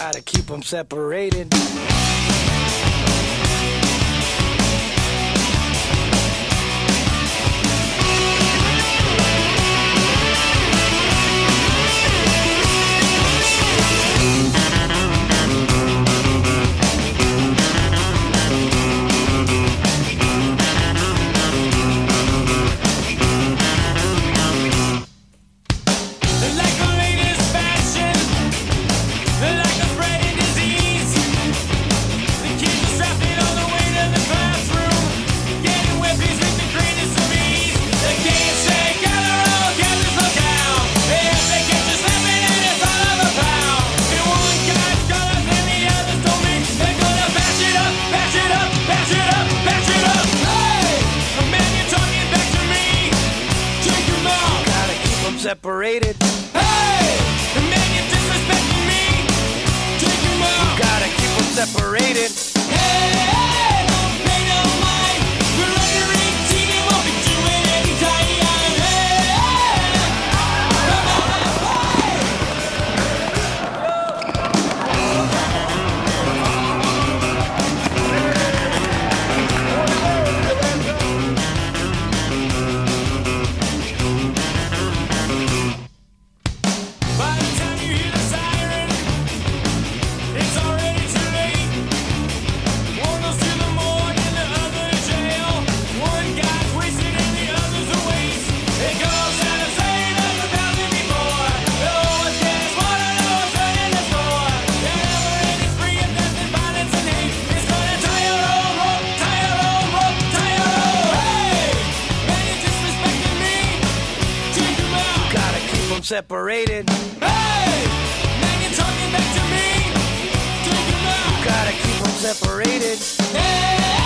gotta keep them separated. separated. Hey, man, you're disrespecting me. Take him out. You gotta keep them separated. them separated. Hey! Now you're talking back to me. Take you not? You gotta keep them separated. Hey!